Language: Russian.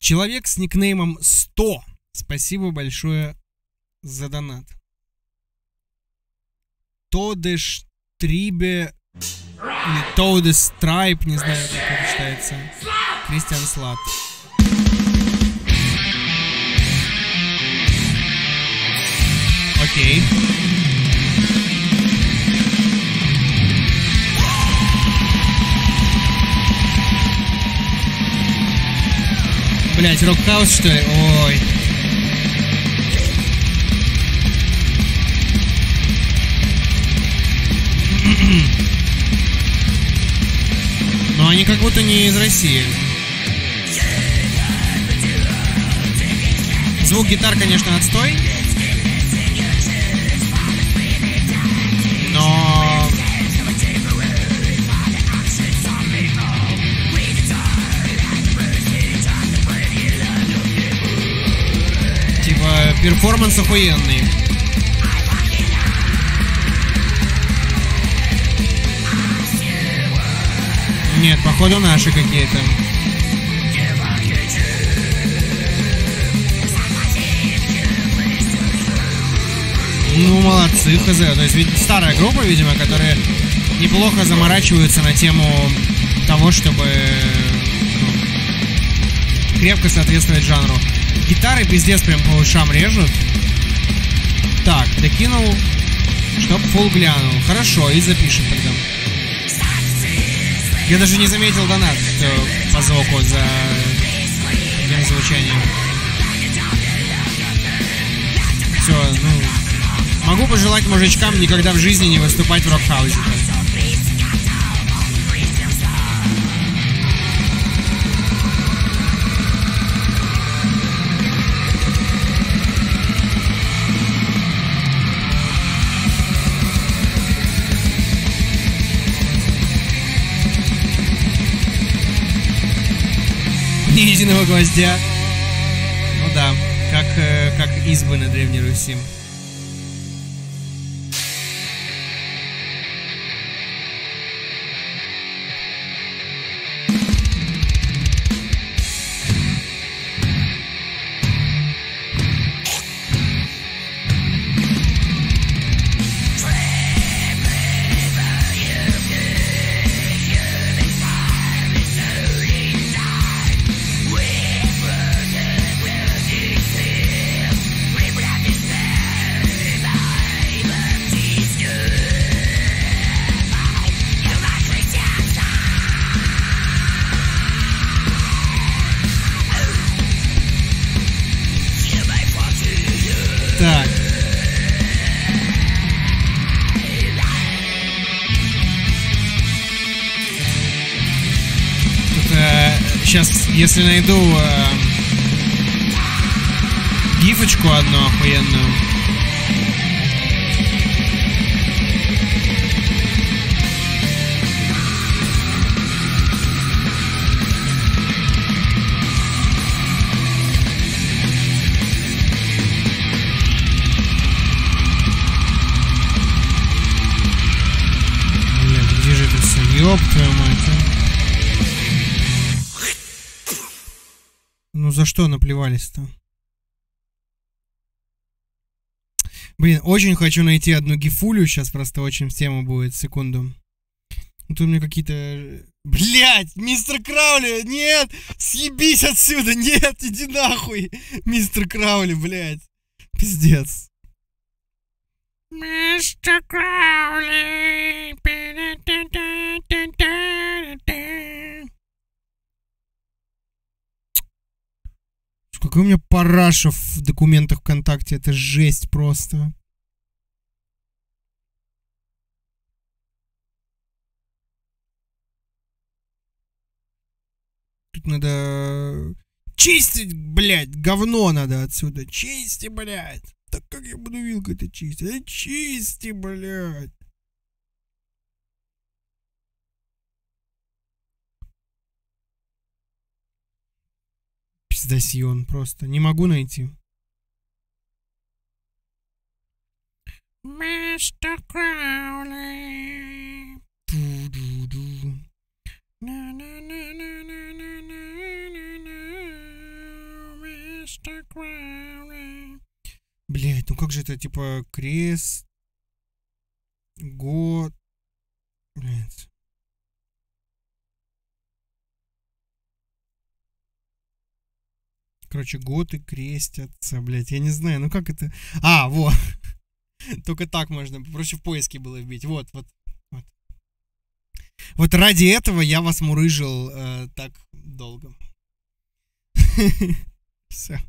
Человек с никнеймом 100. Спасибо большое за донат. Тодеш Трибе или Тодес Трайп, не знаю, как это читается. Кристиан Слат. Окей. Блять, рок-хаус что ли? Ой. Но они как будто не из России. Звук гитар, конечно, отстой. Перформанс охуенный. Нет, походу наши какие-то. Ну, молодцы, хз. То есть, ведь старая группа, видимо, которая неплохо заморачиваются на тему того, чтобы ну, крепко соответствовать жанру. Гитары пиздец прям по ушам режут. Так, докинул, чтоб фул глянул. Хорошо, и запишем тогда. Я даже не заметил донат по звуку за этим звучанием. Все, ну... Могу пожелать мужичкам никогда в жизни не выступать в рок-хаусе. Ни единого гвоздя. Ну да, как, э, как избы на Древней Руси. Сейчас, если найду э, гифочку одну охуенную. Блядь, где же это все? Ёб твою мать, а. Ну за что наплевались-то? Блин, очень хочу найти одну гифулю, сейчас просто очень в тему будет, секунду. Тут у меня какие-то... Блять, мистер Краули, нет! Съебись отсюда, нет, иди нахуй! Мистер Краули, блядь. Пиздец. Мистер Краули. Какой у меня параша в документах ВКонтакте. Это жесть просто. Тут надо чистить, блядь, говно надо отсюда. Чисти, блядь. Так как я буду вилкой это чистить? А чисти, блядь. Евдосион просто. Не могу найти. Мистер Краули. Ду-ду-ду. Мистер Краули. Блять, ну как же это, типа, крест... Год... Блять. Короче, готы крестятся, блядь, я не знаю, ну как это... А, вот. Только так можно, проще в поиске было вбить. Вот, вот, вот. Вот ради этого я вас мурыжил э, так долго. Все.